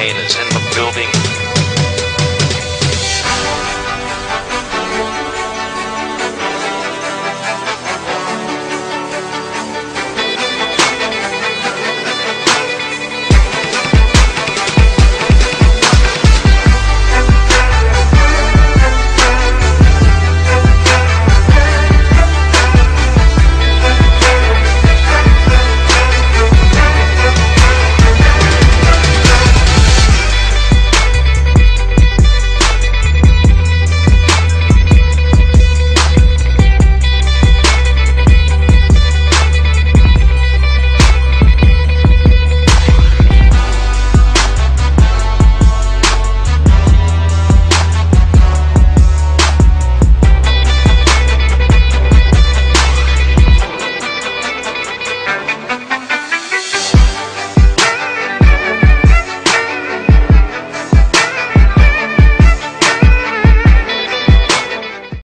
Kane is in the building.